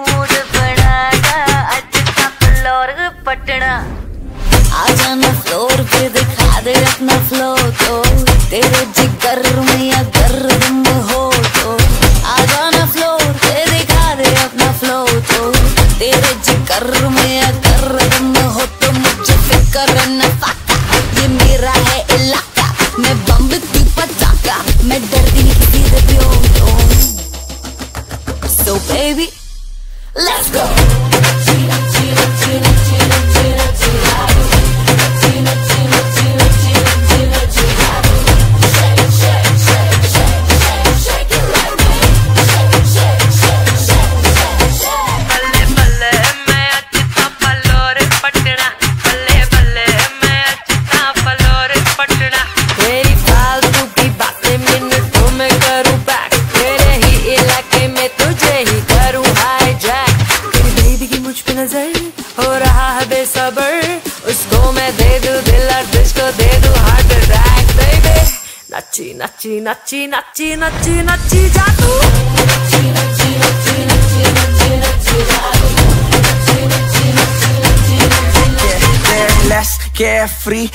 Mood बनाना। अज का floor Patna. आ जाना floor पे दिखा दे अपना फ्लो तो। तेरे जिगर में अगर दम हो तो। आ जाना फ्लोर पे दिखा दे अपना फ्लो तो। तेरे जिगर में अगर दम हो तो मुझे फ़िक्र न ये मेरा है इलाका मैं बम्ब तू पटाखा मैं डरती नहीं किसी से तो। Baby, let's go. नज़र हो रहा है बेसबर। उसको मैं दे दूँ दिल और दे दूँ हार्ट अटैक बेबी नची नची नची नची नची नची जा तू get free.